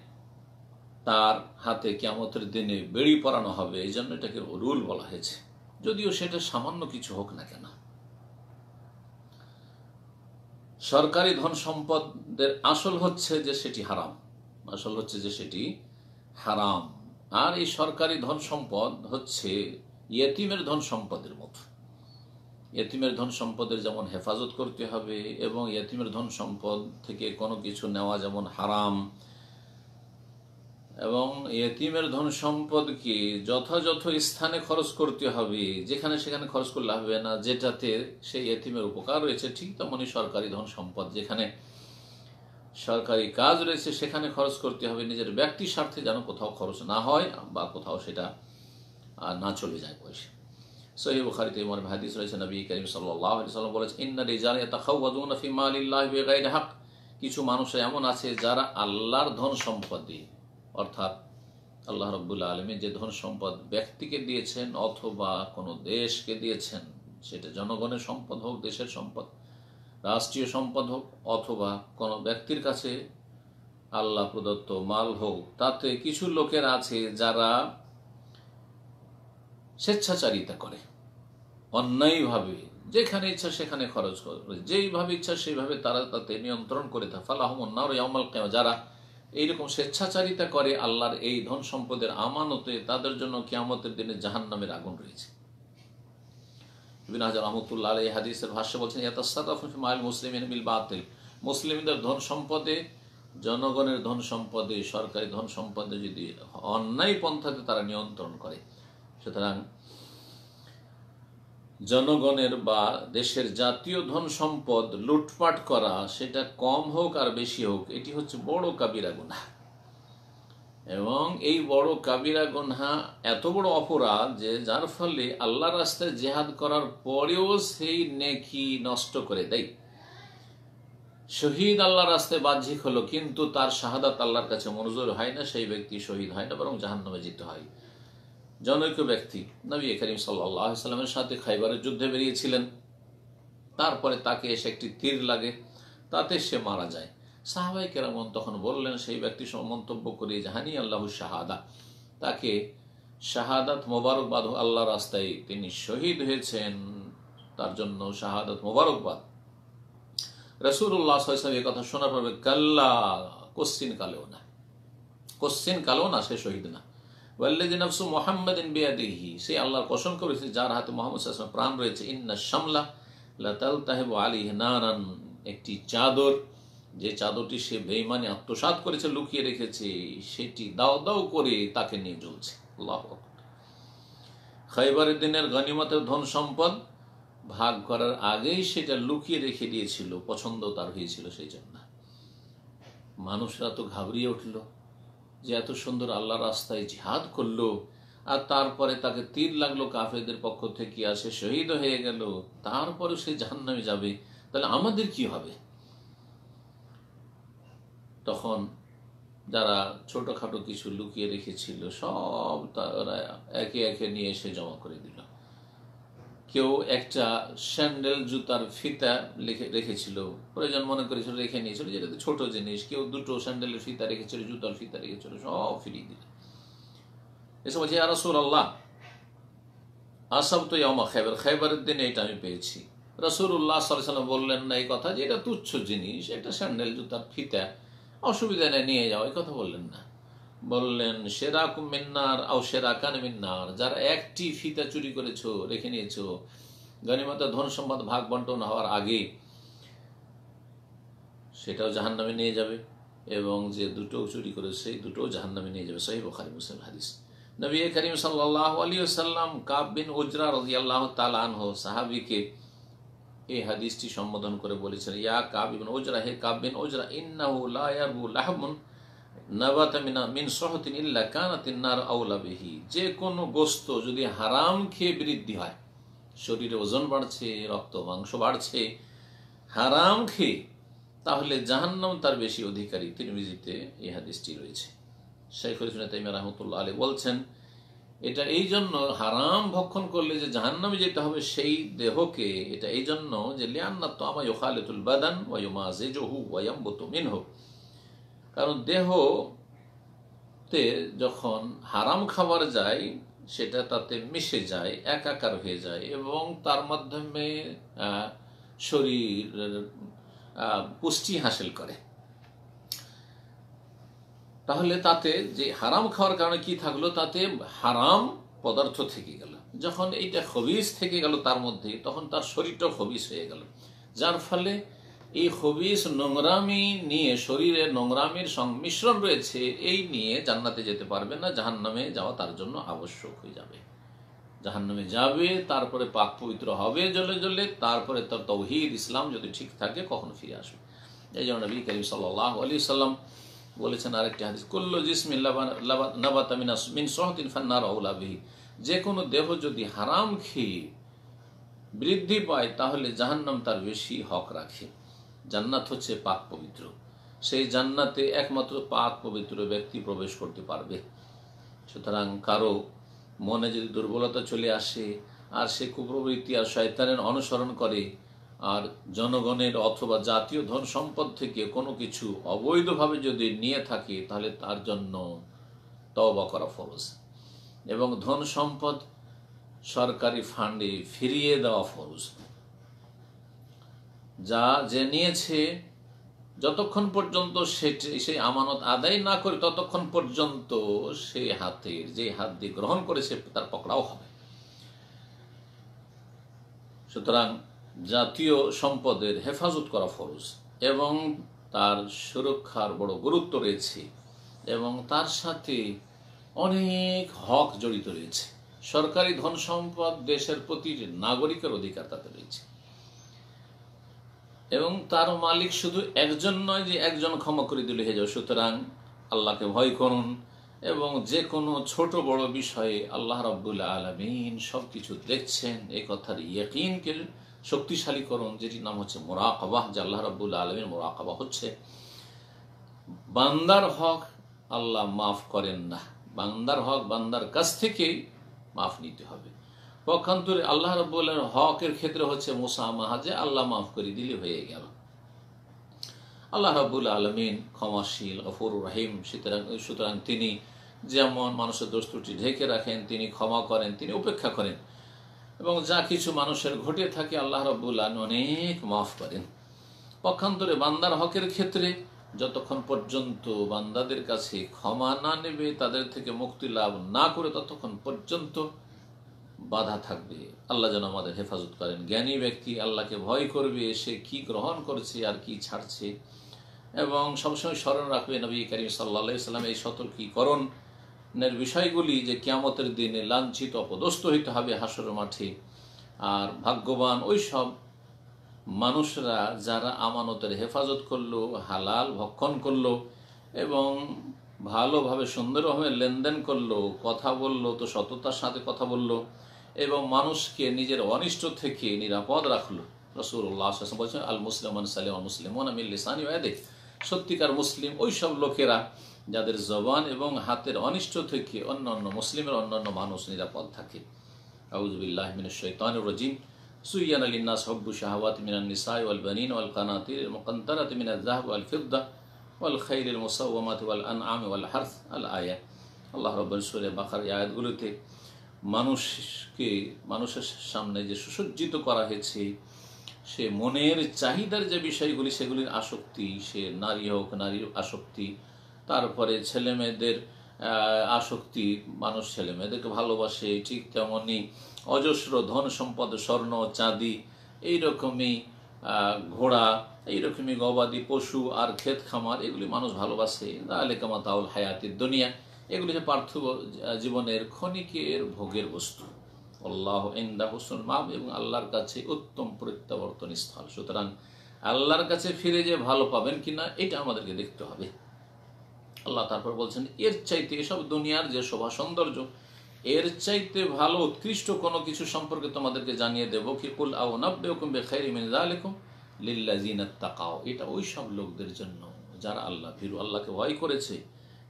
তার হাতে কেমতের দিনে বেড়ি পরানো হবে এই জন্য এটাকে রুল বলা হয়েছে। যদিও সেটা সামান্য কিছু হোক না কেন। সরকারি ধন সম্পদের আসল হচ্ছে যে সেটি হারাম। আসল হচ্ছে যে সেটি হারাম। আর এই সরকারি ধন সম্পদ হচ্ছে ইয়েতিমের ধন সম্পদের মতো। ইয়েতিমের ধন সম্পদের যেমন হেফাজত করতে হবে এবং ইয়েতিমের ধন সম্পদ থেকে কোনো কিছু নেওয়া যেমন হারাম। এবং এতিমের ধন সম্পদকে যথাযথ স্থানে খরচ করতে হবে, যেখানে সেখানে খরচ করলে হবে না, যেটাতে সেই এতিমের উপকার রয়েছে, ঠিক তেমনই সরকারি ধন সম্পদ যেখানে সরকারি কাজ রয়েছে, সেখানে খরচ করতে হবে নিজের ব্যক্তি স্বার্থে যেন কোথাও খরচ না হয় বা কোথাও সেটা না চলে যায় পয়সা। সহি বুখারিতে ইমর হাদিস রয়েছে, নবী করিম সাল্লাহ সাল্লাম বলেছে ইন্না রিজাল ইয়াতাখাওয়াদুনা ফি হক। কিছু মানুষ এমন আছে যারা আল্লাহর ধন সম্পদে অর্থাৎ আল্লাহ রব্বুল্লা আলমী যে ধন সম্পদ ব্যক্তিকে দিয়েছেন অথবা কোনো দেশকে দিয়েছেন, সেটা জনগণের সম্পদ হোক, দেশের সম্পদ রাষ্ট্রীয় সম্পদ হোক অথবা কোনো ব্যক্তির কাছে আল্লাহ প্রদত্ত মাল হোক, তাতে কিছু লোকের আছে যারা স্বেচ্ছাচারিতা করে, অন্যায়ভাবে, যেখানে ইচ্ছা সেখানে খরচ করে, যেইভাবে ইচ্ছা সেইভাবে তারা তাতে নিয়ন্ত্রণ করে থাকে ফালাহমন্নার যারা এইরকম স্বেচ্ছাচারিতা করে আল্লাহর এই ধন সম্পদের আমানতে তাদের জন্য কিয়ামতের দিনে জাহান নামের আগুন রয়েছে। রহমতুল্লাহ এই হাদিসের ভাষ্য বলছেন বাতিল। মুসলিমদের ধন সম্পদে, জনগণের ধন সম্পদে, সরকারি ধন সম্পদে যদি অন্যায় পন্থাতে তারা নিয়ন্ত্রণ করে, সুতরাং জনগণের বা দেশের জাতীয় ধন সম্পদ লুটপাট করা, সেটা কম হোক আর বেশি হোক, এটি হচ্ছে বড় কাবিরা গুনা এবং এই বড় কাবিরা গুনহা এত বড় অপরাধ যে যার ফলে আল্লাহ রাস্তায় জেহাদ করার পরেও সেই নেকি নষ্ট করে দেয়। শহীদ আল্লাহ রাস্তায় বাহ্যিক হলো, কিন্তু তার শাহাদাত আল্লাহর কাছে মনোজোর হয় না, সেই ব্যক্তি শহীদ হয় না, বরং জাহান্নামে যেতে হয়। জনৈক ব্যক্তি, নবী করিম সাল্লামের সাথে খাইবারের যুদ্ধে বেরিয়েছিলেন। তারপরে তাকে এসে একটি তীর লাগে, তাতে সে মারা যায়। সাহাবাই কেরামন তখন বললেন, সেই ব্যক্তি মন্তব্য করে জাহানি আল্লাহ শাহাদা। তাকে শাহাদাত মোবারকবাদ আল্লাহ রাস্তায় তিনি শহীদ হয়েছেন, তার জন্য শাহাদাত মোবারকবাদ। রসুল্লাহ এ কথা শোনার পরে কাল্লা, কোশ্চিন কালেও না। কোশ্চিন কালেও না, সে শহীদ না। করেছে, যার হাতে মোহাম্মদ প্রাণ রয়েছে আলী নারান, একটি চাদর। যে চাদরটি সে বেইমানি আত্মসাত করেছে, লুকিয়ে রেখেছে, সেটি দাও দাও করে তাকে নিয়ে জ্বলছে। আল্লাহ খাইবারের দিনের গনিমতের ধন সম্পদ ভাগ করার আগেই সেটা লুকিয়ে রেখে দিয়েছিল, পছন্দ তার হয়েছিল সেই জন্য। মানুষরা তো ঘাবড়িয়ে উঠল যে এত সুন্দর আল্লাহ রাস্তায় জিহাদ করল আর তারপরে তাকে তীর লাগল কাফেদের পক্ষ থেকে আসে শহীদ হয়ে গেল, তারপরে সে জাহান্নামে যাবে, তাহলে আমাদের কি হবে? তখন যারা ছোটখাটো কিছু লুকিয়ে রেখেছিল, সব তারা একে একে নিয়ে এসে জমা করে দিল। কেউ একটা স্যান্ডেল, জুতার ফিতা লিখে রেখেছিল, প্রয়োজন মনে করেছিল রেখে নিয়েছিল যেটা ছোট জিনিস, কেউ দুটো স্যান্ডেলের ফিতা রেখেছিল, জুতার ফিতা রেখেছিল, সব ফিরিয়ে দিল। এসব বলছে রাসুল আল্লাহ আসাম তো ইয়মা খাইবার, খাইবারের দিনে এটা আমি পেয়েছি। রসুল্লাহ সাল্লাম বললেন না, এই কথা যে এটা তুচ্ছ জিনিস এটা স্যান্ডেল, জুতার ফিতা অসুবিধা নেই, নিয়ে যাও, এই কথা বললেন না। বললেন সেরা মিন্নার আও সেরা কান মিন্নার, যারা একটি ফিতা চুরি করেছ, রেখে নিয়েছ, গণিমতা ধন সম্পদ ভাগ বন্টন হওয়ার আগে সেটাও জাহান নামে নিয়ে যাবে এবং যে দুটো চুরি করে সেই দুটো জাহান নামে নিয়ে যাবে। সহি বখারি মুসলিম হাদিস। নবী করিম সাল্লাহ আলী সাল্লাম কাব বিন উজরা রাজি আল্লাহ তালানহ সাহাবিকে এই হাদিসটি সম্বোধন করে বলেছেন, ইয়া কাব ইবিন ওজরা হে কাব বিন ওজরা ইন্নাহু লা ইয়ারবু লাহমুন নাবাতামিনা মিন সহতিন ইল্লা কানাতিন নার আউলা বিহি। যে কোনো গোস্ত যদি হারাম খেয়ে বৃদ্ধি হয়, শরীরে ওজন বাড়ছে, রক্ত, মাংস বাড়ছে, হারাম খেয়ে, তাহলে জাহান্নাম তার বেশি অধিকারী। তিরমিজিতে এই হাদিসটি রয়েছে। শেখুল ইসলাম তাইমা রহমতুল্লাহ আলী বলছেন এটা এই জন্য হারাম ভক্ষণ করলে যে জাহান্নামে যেতে হবে সেই দেহকে, এটা এই জন্য যে লিয়ান্না তো আমার ইখালেতুল বাদান ওয়াইমাজে জহু ওয়াইম্বতু মিনহু। কারণ দেহতে যখন হারাম খাবার যায়, সেটা তাতে মিশে যায়, একাকার হয়ে যায় এবং তার মাধ্যমে শরীর পুষ্টি হাসিল করে। তাহলে তাতে যে হারাম খাওয়ার কারণে কি থাকল, তাতে হারাম পদার্থ থেকে গেল। যখন এইটা হবিস থেকে গেল তার মধ্যে, তখন তার শরীরটা হবিস হয়ে গেল। যার ফলে এই হবিস নোংরামি নিয়ে শরীরে নোংরামির সংমিশ্রণ রয়েছে, এই নিয়ে জান্নাতে যেতে পারবে না, জাহান্নামে যাওয়া তার জন্য আবশ্যক হয়ে যাবে। জাহান্নামে যাবে, তারপরে পাক পবিত্র হবে জ্বলে জ্বলে, তারপরে তার তৌহিদ ইসলাম যদি ঠিক থাকে, কখন ফিরে আসবে। এই জন্য নবী করিম সাল্লাহ আলী সাল্লাম বলেছেন আরেকটি হাদিস, কুল্লু জিসমিন নাবাতামিনা মিন যে কোনো দেহ যদি হারাম খেয়ে বৃদ্ধি পায়, তাহলে জাহান্নাম তার বেশি হক রাখে। জান্নাত হচ্ছে পাক পবিত্র। সেই জান্নাতে একমাত্র পাক পবিত্র ব্যক্তি প্রবেশ করতে পারবে। সুতরাং কারও মনে যদি দুর্বলতা চলে আসে, আর সে কুপ্রবৃত্তি আর শয়তানের অনুসরণ করে আর জনগণের অথবা জাতীয় ধন সম্পদ থেকে কোনো কিছু অবৈধভাবে যদি নিয়ে থাকে, তাহলে তার জন্য তওবা করা ফরজ। এবং ধন সম্পদ সরকারি ফান্ডে ফিরিয়ে দেওয়া ফরজ। যা যে নিয়েছে, যতক্ষণ পর্যন্ত সেটি সেই আমানত আদায় না করে, ততক্ষণ পর্যন্ত সে হাতের, যে হাত দিয়ে গ্রহণ করেছে, তার পকড়াও হবে। সুতরাং জাতীয় সম্পদের হেফাজত করা ফরজ এবং তার সুরক্ষার বড় গুরুত্ব রয়েছে এবং তার সাথে অনেক হক জড়িত রয়েছে। সরকারি ধন সম্পদ দেশের প্রতি নাগরিকের অধিকার তাতে রয়েছে। এবং তার মালিক শুধু একজন নয় যে একজন ক্ষমা করে দিলে হয়ে সুতরাং আল্লাহকে ভয় করুন এবং যে কোনো ছোট বড় বিষয়ে আল্লাহ রব্বুল্লা আলমিন সব কিছু দেখছেন, এই কথার ইয়কিনকে শক্তিশালী করুন যেটির নাম হচ্ছে মোরাকাবাহ, যে আল্লাহ রব্বুল্লা আলমিন মোরাকাবা হচ্ছে। বান্দার হক আল্লাহ মাফ করেন না। বান্দার হক বান্দার কাছ থেকেই মাফ নিতে হবে। পক্ষান্তরে আল্লাহ রব্বুল্লাহ হকের ক্ষেত্রে হচ্ছে মোসামাহা যে আল্লাহ মাফ করে দিলে হয়ে গেল। আল্লাহ রাবুল আলমিন ক্ষমাশীল, গফুর, রাহিম, সুতরাং সুতরাং তিনি যেমন মানুষের দোষ ত্রুটি ঢেকে রাখেন, তিনি ক্ষমা করেন, তিনি উপেক্ষা করেন। এবং যা কিছু মানুষের ঘটে থাকে, আল্লাহ রব্বুল আলম অনেক মাফ করেন। পক্ষান্তরে বান্দার হকের ক্ষেত্রে যতক্ষণ পর্যন্ত বান্দাদের কাছে ক্ষমা না নেবে, তাদের থেকে মুক্তি লাভ না করে ততক্ষণ পর্যন্ত বাধা থাকবে। আল্লাহ যেন আমাদের হেফাজত করেন। জ্ঞানী ব্যক্তি আল্লাহকে ভয় করবে, সে কি গ্রহণ করছে আর কি ছাড়ছে। এবং সবসময় স্মরণ রাখবে নবী করিম সাল্লা সাল্লাম এই সতর্কীকরণের বিষয়গুলি যে কিয়ামতের দিনে লাঞ্ছিত, অপদস্থ হইতে হবে হাসর মাঠে। আর ভাগ্যবান ওই সব মানুষরা যারা আমানতের হেফাজত করল, হালাল ভক্ষণ করল এবং ভালোভাবে সুন্দরভাবে লেনদেন করল, কথা বলল, তো সততার সাথে কথা বলল এবং মানুষকে নিজের অনিষ্ট থেকে নিরাপদ রাখল। রসুল্লাহ আল মুসলিম সত্যিকার মুসলিম ওই সব লোকেরা যাদের জবান এবং হাতের অনিষ্ট থেকে অন্য অন্য মুসলিমের অন্যান্য মানুষ নিরাপদ থাকে। আউজবিল্লাহ সুইয়ান আলিনাস হব্বু শাহওয়াত মিনান নিসাই ওয়াল বানিন ওয়াল কানাতির মুকান্তারাত মিন আল-যাহব ওয়াল ওয়াল মুসাওয়ামাত ওয়াল আনআম ওয়াল হারথ আল আয়া আল্লাহ রাব্বুল সূরা বাকার আয়াতগুলোতে মানুষকে, মানুষের সামনে যে সুসজ্জিত করা হয়েছে, সে মনের চাহিদার যে বিষয়গুলি, সেগুলির আসক্তি, সে নারী হোক, নারীর আসক্তি তারপরে ছেলে মেয়েদের আসক্তি, মানুষ ছেলে মেয়েদেরকে ভালোবাসে, ঠিক তেমনই অজস্র ধন সম্পদ, স্বর্ণ, চাঁদি, এইরকমই ঘোড়া, এইরকমই গবাদি পশু আর ক্ষেত খামার, এগুলি মানুষ ভালোবাসে। আলেকামা তাউল হায়াতির দুনিয়া, এগুলি যে পার্থিব জীবনের ক্ষণিকের ভোগের বস্তু। আল্লাহ ইন্দা হুসুন মাব এবং আল্লাহর কাছে উত্তম প্রত্যাবর্তন স্থল। সুতরাং আল্লাহর কাছে ফিরে যে ভালো পাবেন কিনা, এটা আমাদেরকে দেখতে হবে। আল্লাহ তারপর বলছেন, এর চাইতে এসব দুনিয়ার যে শোভা সৌন্দর্য, এর চাইতে ভালো, উৎকৃষ্ট কোনো কিছু সম্পর্কে তোমাদেরকে জানিয়ে দেব কি? কুল আও নব্বেকুম যালিকুম লিল্লাযিনা তাকাও এটা ওই সব লোকদের জন্য যারা আল্লাহ ভীরু, আল্লাহকে ভয় করেছে।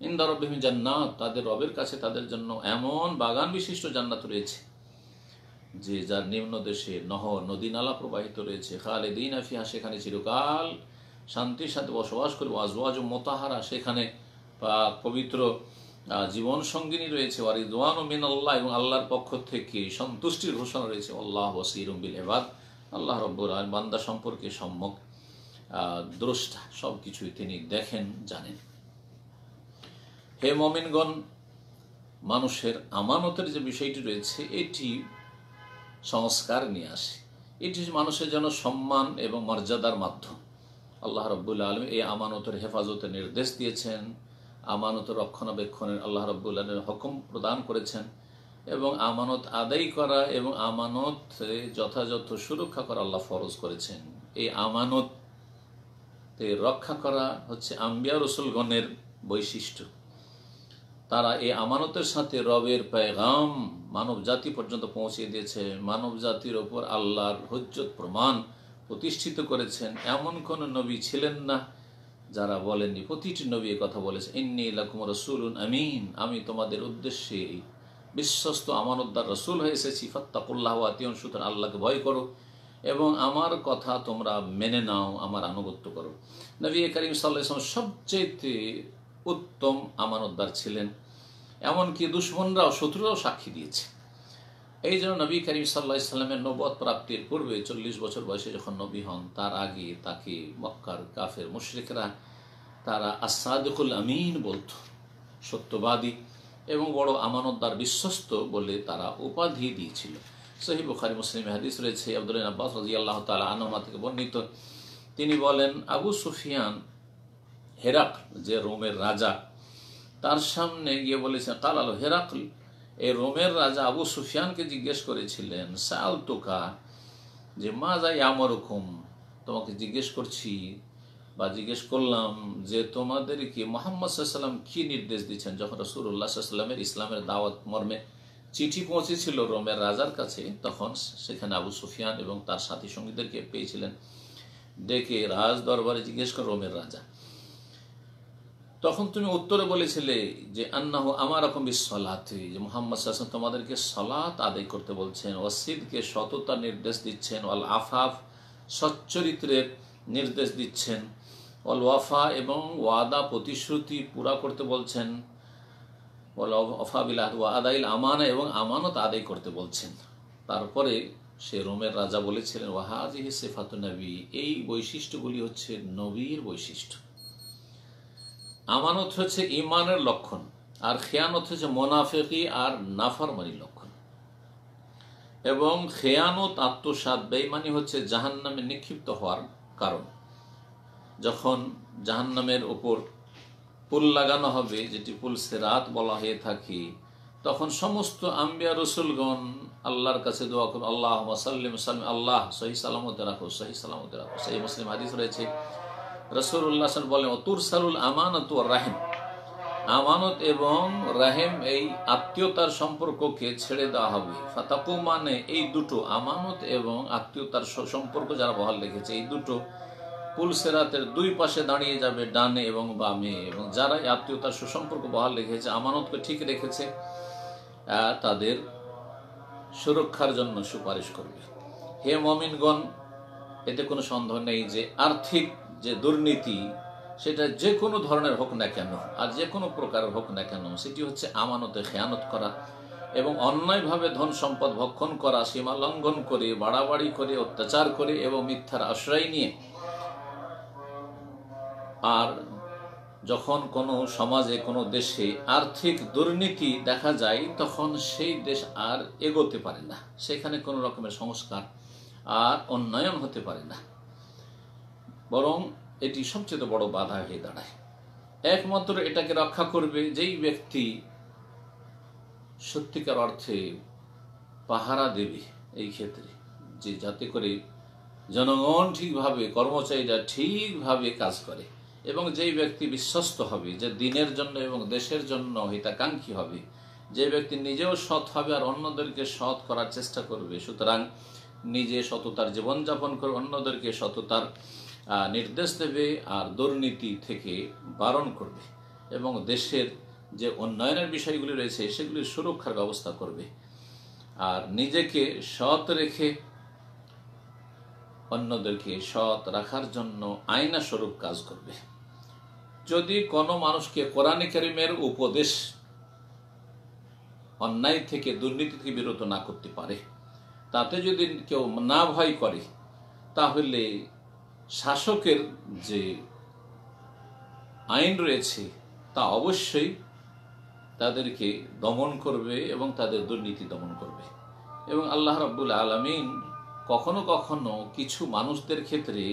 ইন্দারবিম জান্নাত, তাদের রবের কাছে তাদের জন্য এমন বাগান বিশিষ্ট জান্নাত রয়েছে, যে যার নিম্ন দেশে নহর নদী নালা প্রবাহিত রয়েছে। খালে দিন আফিহা সেখানে চিরকাল শান্তির সাথে বসবাস করব আজওয়াজ মোতাহারা, সেখানে পবিত্র জীবন সঙ্গিনী রয়েছে। ওয়ারিদওয়ান ও মিন আল্লাহ এবং আল্লাহর পক্ষ থেকে সন্তুষ্টির ঘোষণা রয়েছে। আল্লাহ ওসির বিল হেবাদ আল্লাহ রব্বুর বান্দা সম্পর্কে সম্যক দ্রষ্টা সব কিছুই তিনি দেখেন, জানেন। হে মমিনগণ, মানুষের আমানতের যে বিষয়টি রয়েছে, এটি সংস্কার নিয়ে আসে। এটি মানুষের জন্য সম্মান এবং মর্যাদার মাধ্যম। আল্লাহ রব্বুল্লা আলম এই আমানতের হেফাজতের নির্দেশ দিয়েছেন। আমানত রক্ষণাবেক্ষণের আল্লাহ রব্বুল্লাহের হুকুম প্রদান করেছেন এবং আমানত আদায় করা এবং আমানত যথাযথ সুরক্ষা করা আল্লাহ ফরজ করেছেন। এই আমানত রক্ষা করা হচ্ছে আম্বিয়া রসুলগণের বৈশিষ্ট্য। তারা এই আমানতের সাথে রবের পেগাম মানব জাতি পর্যন্ত পৌঁছে দিয়েছে। মানব জাতির ওপর আল্লাহর হজ্জত প্রমাণ প্রতিষ্ঠিত করেছেন। এমন কোন নবী ছিলেন না যারা বলেননি, প্রতিটি নবী কথা বলেছে, ইন্নি লাকুম রসুল আমিন। আমি তোমাদের উদ্দেশ্যে বিশ্বস্ত আমানতদার রসুল হয়ে এসেছি। ফত্তাকুল্লাহ আতিয়ন সুতরাং আল্লাহকে ভয় করো এবং আমার কথা তোমরা মেনে নাও, আমার আনুগত্য করো। নবী করিম সাল্লাহ সবচেয়ে উত্তম আমানতদার ছিলেন, এমনকি দুশ্মনরাও, শত্রুরাও সাক্ষী দিয়েছে। এই জন্য নবী করিম সাল্লাহ ইসলামের নবদ প্রাপ্তির পূর্বে চল্লিশ বছর বয়সে যখন নবী হন, তার আগে তাকে মক্কার কাফের মুশ্রিকরা, তারা আসাদুল আমিন বলত, সত্যবাদী এবং বড় আমানতদার বিশ্বস্ত বলে তারা উপাধি দিয়েছিল। সহি বুখারি মুসলিম হাদিস রয়েছে আব্দুল আব্বাস রাজি আল্লাহ তালা আনমা থেকে বর্ণিত। তিনি বলেন, আবু সুফিয়ান হেরাক যে রোমের রাজা, তার সামনে গিয়ে বলেছেন কাল আলো হেরাকল এই রোমের রাজা আবু সুফিয়ানকে জিজ্ঞেস করেছিলেন সাল তোকা যে মা যাই আমার তোমাকে জিজ্ঞেস করছি বা জিজ্ঞেস করলাম যে তোমাদেরকে মোহাম্মদ সাল্লাম কি নির্দেশ দিচ্ছেন? যখন রসুল্লাহ সাল্লামের ইসলামের দাওয়াত মর্মে চিঠি পৌঁছেছিল রোমের রাজার কাছে, তখন সেখানে আবু সুফিয়ান এবং তার সাথী সঙ্গীদেরকে পেয়েছিলেন। ডেকে রাজ দরবারে জিজ্ঞেস কর রোমের রাজা। তখন তুমি উত্তরে বলেছিলে যে, আন্নাহ আমার রকম বিশ্বলাতে যে মোহাম্মদ হাসান তোমাদেরকে সলাত আদায় করতে বলছেন ওসিদকে সততা নির্দেশ দিচ্ছেন, ওয়াল আফাফ সচ্চরিত্রের নির্দেশ দিচ্ছেন অল ওয়াফা এবং ওয়াদা প্রতিশ্রুতি পুরা করতে বলছেন অল ওফা বিলাহ আদাইল আমানা এবং আমানত আদায় করতে বলছেন। তারপরে সে রোমের রাজা বলেছিলেন ওয়াহাজি সেফাত নবী এই বৈশিষ্ট্যগুলি হচ্ছে নবীর বৈশিষ্ট্য। আমানত হচ্ছে ইমানের লক্ষণ, আর খেয়ানত হচ্ছে মোনাফেকি আর নাফারমানির লক্ষণ। এবং খেয়ানত আত্মসাত বেইমানি হচ্ছে জাহান্নামে নিক্ষিপ্ত হওয়ার কারণ। যখন জাহান্নামের ওপর পুল লাগানো হবে, যেটি পুল সেরাত বলা হয়ে থাকে, তখন সমস্ত আম্বিয়া রসুলগণ আল্লাহর কাছে দোয়া করুন আল্লাহ সাল্লিম সাল্লিম আল্লাহ সহি সালামতে রাখো, সহি সালামতে রাখো। সেই মুসলিম হাদিস রয়েছে রসুল্লাহ বলেন তুর সালুল আমানত রাহিম। আমানত এবং রাহেম এই আত্মীয়তার সম্পর্ককে ছেড়ে দেওয়া হবে। ফাতাকু মানে এই দুটো আমানত এবং আত্মীয়তার সম্পর্ক যারা বহাল রেখেছে, এই দুটো পুলসেরাতের দুই পাশে দাঁড়িয়ে যাবে ডানে এবং বামে। এবং যারা আত্মীয়তার সুসম্পর্ক বহাল রেখেছে, আমানতকে ঠিক রেখেছে তাদের সুরক্ষার জন্য সুপারিশ করবে। হে মমিনগণ, এতে কোনো সন্দেহ নেই যে আর্থিক যে দুর্নীতি, সেটা যে কোনো ধরনের হোক না কেন, আর যে কোনো প্রকারের হোক না কেন, সেটি হচ্ছে আমানতে খেয়ানত করা এবং অন্যায়ভাবে ধন সম্পদ ভক্ষণ করা, সীমা লঙ্ঘন করে, বাড়াবাড়ি করে, অত্যাচার করে এবং মিথ্যার আশ্রয় নিয়ে। আর যখন কোনো সমাজে, কোনো দেশে আর্থিক দুর্নীতি দেখা যায়, তখন সেই দেশ আর এগোতে পারে না। সেখানে কোনো রকমের সংস্কার আর উন্নয়ন হতে পারে না। বরং এটি সবচেয়ে বড় বাধা হয়ে দাঁড়ায়। একমাত্র এটাকে রক্ষা করবে যেই ব্যক্তি সত্যিকার অর্থে পাহারা দেবে এই ক্ষেত্রে, যে যাতে করে জনগণ ঠিকভাবে, কর্মচারীরা ঠিকভাবে কাজ করে এবং যেই ব্যক্তি বিশ্বস্ত হবে, যে দিনের জন্য এবং দেশের জন্য হিতাকাঙ্ক্ষী হবে, যে ব্যক্তি নিজেও সৎ হবে আর অন্যদেরকে সৎ করার চেষ্টা করবে, সুতরাং নিজে সততার জীবনযাপন করে অন্যদেরকে সততার নির্দেশ দেবে আর দুর্নীতি থেকে বারণ করবে এবং দেশের যে উন্নয়নের বিষয়গুলি রয়েছে সেগুলির সুরক্ষার ব্যবস্থা করবে। আর নিজেকে সৎ রেখে অন্যদেরকে সৎ রাখার জন্য আয়না স্বরূপ কাজ করবে। যদি কোনো মানুষকে কোরআন করিমের উপদেশ অন্যায় থেকে, দুর্নীতি থেকে বিরত না করতে পারে, তাতে যদি কেউ না ভয় করে, তাহলে শাসকের যে আইন রয়েছে, তা অবশ্যই তাদেরকে দমন করবে এবং তাদের দুর্নীতি দমন করবে। এবং আল্লাহ রাব্বুল আলমিন কখনো কখনো কিছু মানুষদের ক্ষেত্রে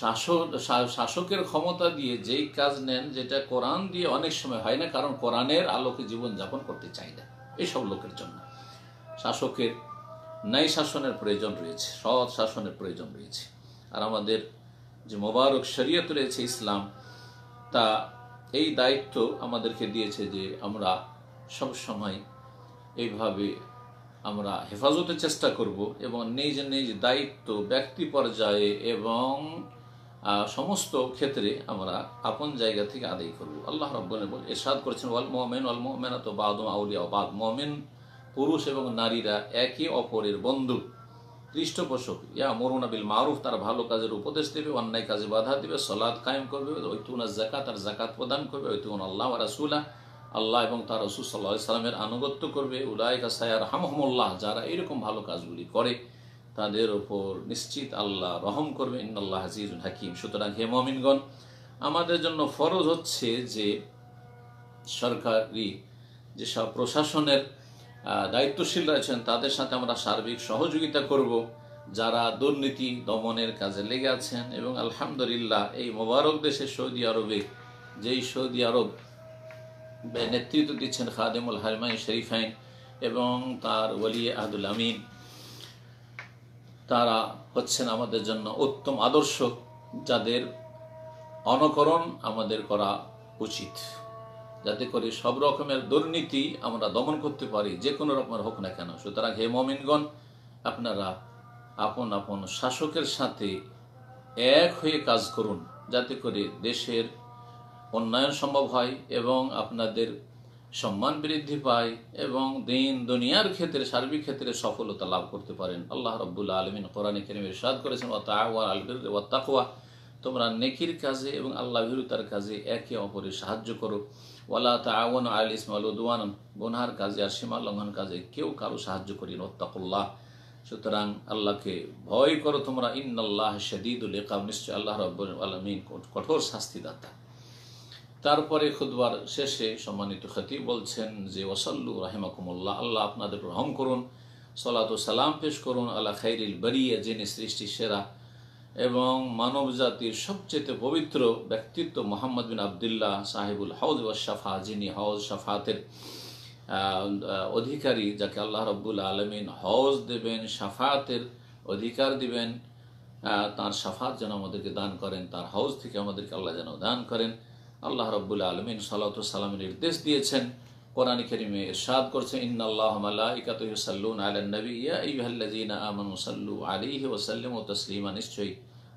শাসক শাসকের ক্ষমতা দিয়ে যেই কাজ নেন, যেটা কোরআন দিয়ে অনেক সময় হয় না, কারণ কোরআনের আলোকে জীবন যাপন করতে চাই না। এইসব লোকের জন্য। শাসকের ন্যায় শাসনের প্রয়োজন রয়েছে, সৎ শাসনের প্রয়োজন রয়েছে। আর আমাদের যে মোবারক শরীয়ত রয়েছে ইসলাম, তা এই দায়িত্ব আমাদেরকে দিয়েছে যে আমরা সব সময় এইভাবে আমরা হেফাজতের চেষ্টা করব এবং নিজ নিজ দায়িত্ব, ব্যক্তি পর্যায়ে এবং সমস্ত ক্ষেত্রে আমরা আপন জায়গা থেকে আদায় করব। আল্লাহ রব্বনে বল এরশাদ করেছেন, ওয়াল মোহামেন ওয়াল মোহামেনা তো বাদ আউলিয়া বাদ। মোহামেন পুরুষ এবং নারীরা একে অপরের বন্ধু। পৃষ্ঠপোষক ইয়া মরুনাবিল মারুফ, তার ভালো কাজের উপদেশ দেবে, অন্যায় কাজে বাধা দেবে সলাদ কায়েম করবে ঐতুনা জাকাত আর জাকাত প্রদান করবে ঐতুন আল্লাহ রাসুলা আল্লাহ এবং তার রসুল সাল্লাহ ইসলামের আনুগত্য করবে। উলায়কা সায়ার হামহমুল্লাহ যারা এরকম ভালো কাজগুলি করে, তাদের ওপর নিশ্চিত আল্লাহ রহম করবে। ইন্নআল্লাহ হাজির হাকিম। সুতরাং হে মমিনগণ, আমাদের জন্য ফরজ হচ্ছে যে সরকারি, যেসব প্রশাসনের দায়িত্বশীল রয়েছেন, তাদের সাথে আমরা সার্বিক সহযোগিতা করব। যারা দুর্নীতি দমনের কাজে লেগে আছেন এবং আলহামদুলিল্লাহ এই মোবারক দেশে সৌদি আরবে, যেই সৌদি আরব নেতৃত্ব দিচ্ছেন খাদেমুল হারমাই শরীফাইন এবং তার ওলি আহদুল আমিন, তারা হচ্ছেন আমাদের জন্য উত্তম আদর্শ, যাদের অনুকরণ আমাদের করা উচিত। যাতে করে সব রকমের দুর্নীতি আমরা দমন করতে পারি, যে কোনো রকমের হোক না কেন। সুতরাং হে মমিনগণ, আপনারা আপন আপন শাসকের সাথে এক হয়ে কাজ করুন, যাতে করে দেশের উন্নয়ন সম্ভব হয় এবং আপনাদের সম্মান বৃদ্ধি পায় এবং দিন দুনিয়ার ক্ষেত্রে, সার্বিক ক্ষেত্রে সফলতা লাভ করতে পারেন। আল্লাহ রব্বুল্লা আলমিন কোরআনে কেরিমের সাদ করেছেন তোমরা নেকির কাজে এবং আল্লাহ বিরুতার কাজে একে অপরের সাহায্য করো। ওয়ালা তাওয়ান আল ইসমাল উদ্ওয়ান, গুনহার কাজে আর সীমা লঙ্ঘন কাজে কেউ কারও সাহায্য করি ওত্তাকুল্লাহ সুতরাং আল্লাহকে ভয় করো তোমরা ইন্নআল্লাহ শদীদুল ইকাম নিশ্চয় আল্লাহ রব্বুল আলমিন কঠোর শাস্তিদাতা। তারপরে খুদবার শেষে সম্মানিত খতিব বলছেন যে ওসল্লু রাহিমাকুমুল্লাহ, আল্লাহ আপনাদের রহম করুন, সলাত সালাম পেশ করুন আল্লাহ খাইরিল বারিয়া, যিনি সৃষ্টি সেরা এবং মানব জাতির সবচেয়ে পবিত্র ব্যক্তিত্ব মোহাম্মদ বিন আবদুল্লাহ সাহেবুল হাউজ ও শাফা, যিনি হজ শাফাতের অধিকারী, যাকে আল্লাহ রব্বুল আলমিন হজ দেবেন, শাফাতের অধিকার দিবেন তার শাফাত যেন আমাদেরকে দান করেন, তার হাউস থেকে আমাদেরকে আল্লাহ যেন দান করেন। আল্লাহ রব্বুল আলমিন সাল্লাহ সাল্লামের নির্দেশ দিয়েছেন। কোরআন করিমে ইরশাদ করছে, ইন্নাল্লাহ মালাইকাতু ইউসাল্লুনা আলান নবী ইয়া আইয়ুহাল্লাযীনা আমানু সাল্লু আলাইহি ওয়া সাল্লিমু তাসলিমা, নিশ্চয়ই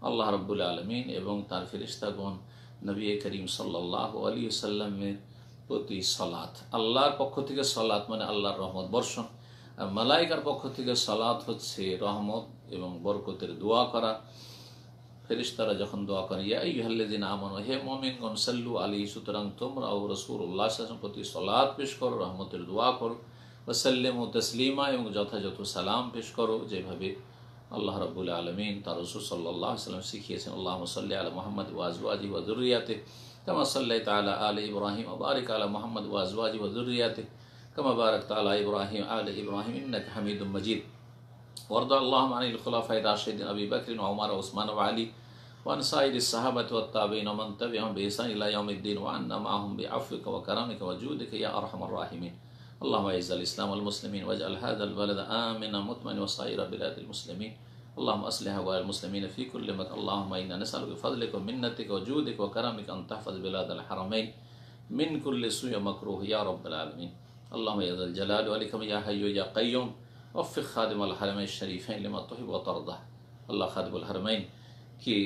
আল্লাহ রাব্বুল আলামিন এবং তার ফেরেশতাগণ নবী করিম সাল্লাল্লাহু আলী সাল্লামের প্রতি সালাত। আল্লাহর পক্ষ থেকে সালাত মানে আল্লাহর রহমত বর্ষণ। আর মালাইকার পক্ষ থেকে সালাত হচ্ছে রহমত এবং বরকতের দোয়া করা। ফেরিস্তারা যখন দোয়া করে, ইয়া ইহাল্লাদিন আমন, হে মমিনগণ, সাল্লু আলী সুতরাং তোমরা ও রসুল উল্লাহ প্রতি সলাদ পেশ করো, রহমতের দোয়া করো। ওসাল্লেম ও তসলিমা এবং যথাযথ সালাম পেশ করো। যেভাবে আল্লাহ রবুল আলমিন তার রসুল সাল্লাহ সাল্লাম শিখিয়েছেন আল্লাহ সাল্লি আল মোহাম্মদ ওয়াজওয়াজি ওয়াজুরিয়াতে كما صليت على آل إبراهيم وبارك على محمد وأزواجه وذرياته كما باركت على إبراهيم آل إبراهيم إنك حميد مجيد وارض اللهم عن الخلفاء الراشدين أبي بكر وعمر وعثمان وعلي وعن سائر الصحابة والتابعين ومن تبعهم بإحسان إلى يوم الدين وعنا معهم بعفوك وكرمك وجودك يا أرحم الراحمين اللهم أعز الإسلام والمسلمين واجعل هذا البلد آمنا مطمئنا وسائر بلاد المسلمين اللهم أصلح أحوال المسلمين في كل مكان اللهم إنا نسألك بفضلك ومنتك وجودك وكرمك أن تحفظ بلاد الحرمين من كل سوء مكروه يا رب العالمين اللهم يا ذا الجلال والإكرام يا حي يا قيوم وفق خادم الحرمين الشريفين لما تحب وترضى আল্লাহ খাদিবুল হারমাইন কি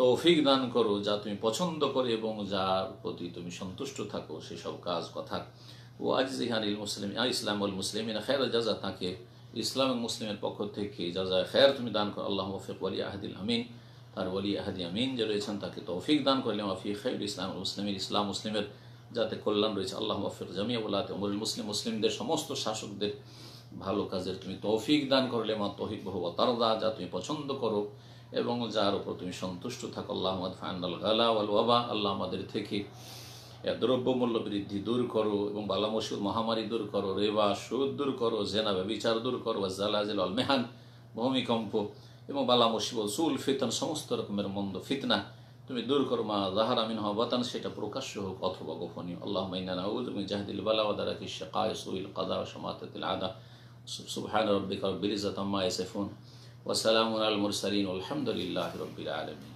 তৌফিক দান করো যা তুমি পছন্দ করো এবং যার প্রতি তুমি সন্তুষ্ট থাকো সেসব কাজ কথা ও আজ জিহানিল মুসলিম ইসলাম উল মুসলিমিন খের যাজা তাকে ইসলাম মুসলিমের পক্ষ থেকে যা খের তুমি দান করো, আল্লাহ মফিক ওয়ালি আহদিল আমিন। তার ওলি আহাদি আমিন যে রয়েছেন তাকে তৌফিক দান করলে মাফি খের ইসলাম মুসলিমের ইসলাম মুসলিমের যাতে কল্যাণ রয়েছে, আল্লাহ মফিক জামিয়াউল্লাহ অমরুল মুসলিম, মুসলিমদের সমস্ত শাসকদের ভালো কাজের তুমি তৌফিক দান করলে মা তহিক বহু তারদা, যা তুমি পছন্দ করো এবং যার উপর তুমি সন্তুষ্ট থাকো। আল্লাহ ফাইনাল গালা আল্লাহ আমাদের থেকে দ্রব্যমূল্য বৃদ্ধি দূর করো এবং বালা মসুদ মহামারী দূর করো, রেবা, সুদ দূর করো, জেনা বিচার দূর করো জালাজেল অল মেহান, ভূমিকম্প এবং বালা মুসিবত সুল, ফিতন, সমস্ত রকমের মন্দ ফিতনা তুমি দূর করো। মা জাহার আমিন হতান সেটা প্রকাশ্য হোক অথবা গোপনীয়। আল্লাহ মাইনাউদ তুমি বালা বালাওয়াদারা কি শেখায় সুইল কাদা সমাতাতিল আদা। সুবহান রব্বিকা রব্বিল ইজ্জাত আম্মা ইয়াসিফুন। ওয়া সালামুন আল মুরসালিন। আলহামদুলিল্লাহি রব্বিল আলামিন।